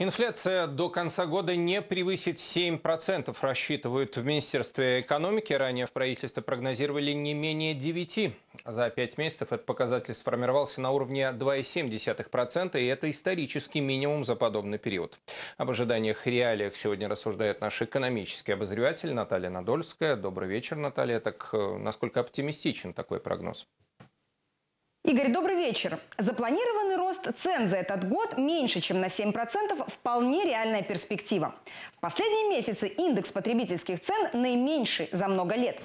Инфляция до конца года не превысит 7%, рассчитывают в Министерстве экономики. Ранее в правительстве прогнозировали не менее 9%. За пять месяцев этот показатель сформировался на уровне 2,7%, и это исторический минимум за подобный период. Об ожиданиях и реалиях сегодня рассуждает наш экономический обозреватель Наталья Надольская. Добрый вечер, Наталья. Так э, насколько оптимистичен такой прогноз? Игорь, добрый вечер. Запланированный рост цен за этот год меньше, чем на 7%, вполне реальная перспектива. В последние месяцы индекс потребительских цен наименьший за много лет.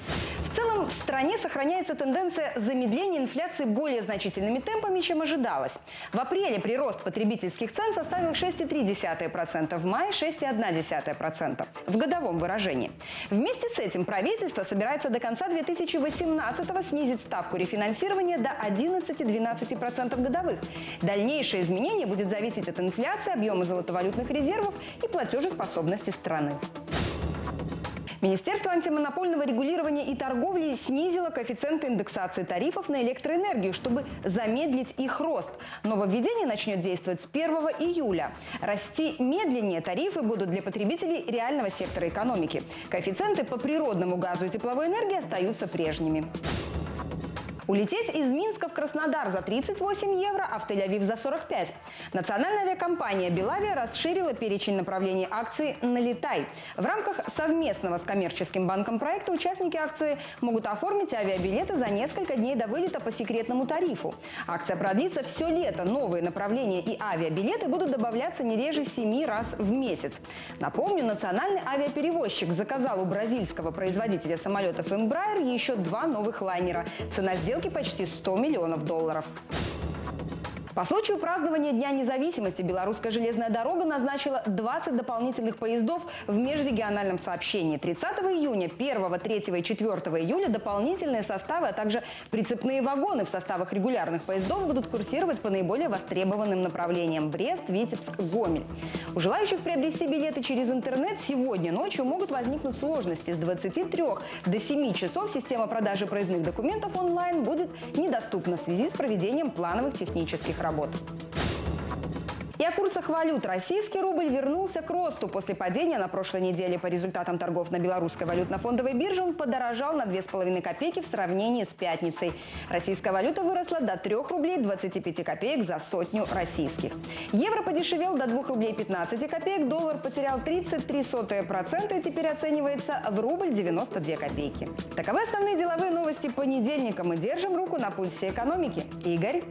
В целом, в стране сохраняется тенденция замедления инфляции более значительными темпами, чем ожидалось. В апреле прирост потребительских цен составил 6,3%, в мае 6,1% в годовом выражении. Вместе с этим правительство собирается до конца 2018 снизить ставку рефинансирования до 11-12% годовых. Дальнейшее изменение будет зависеть от инфляции, объема золотовалютных резервов и платежеспособности страны. Министерство антимонопольного регулирования и торговли снизило коэффициенты индексации тарифов на электроэнергию, чтобы замедлить их рост. Нововведение начнет действовать с 1 июля. Расти медленнее тарифы будут для потребителей реального сектора экономики. Коэффициенты по природному газу и тепловой энергии остаются прежними. Улететь из Минска в Краснодар за 38 евро, а в Тель-Авив за 45. Национальная авиакомпания «Белавия» расширила перечень направлений акций «Налетай». В рамках совместного с коммерческим банком проекта участники акции могут оформить авиабилеты за несколько дней до вылета по секретному тарифу. Акция продлится все лето. Новые направления и авиабилеты будут добавляться не реже 7 раз в месяц. Напомню, национальный авиаперевозчик заказал у бразильского производителя самолетов Embraer еще два новых лайнера. Цена сделки сделки почти 100 миллионов долларов. По случаю празднования Дня независимости Белорусская железная дорога назначила 20 дополнительных поездов в межрегиональном сообщении. 30 июня, 1, 3 и 4 июля дополнительные составы, а также прицепные вагоны в составах регулярных поездов будут курсировать по наиболее востребованным направлениям – Брест, Витебск, Гомель. У желающих приобрести билеты через интернет сегодня ночью могут возникнуть сложности. С 23 до 7 часов система продажи проездных документов онлайн будет недоступна в связи с проведением плановых технических работ. И о курсах валют. Российский рубль вернулся к росту после падения на прошлой неделе. По результатам торгов на белорусской валютно-фондовой бирже он подорожал на 2,5 копейки в сравнении с пятницей. Российская валюта выросла до 3 рублей 25 копеек за сотню российских. Евро подешевел до 2 рублей 15 копеек, доллар потерял 33% и теперь оценивается в рубль 92 копейки. Таковы основные деловые новости понедельника. Мы держим руку на пульсе экономики. Игорь.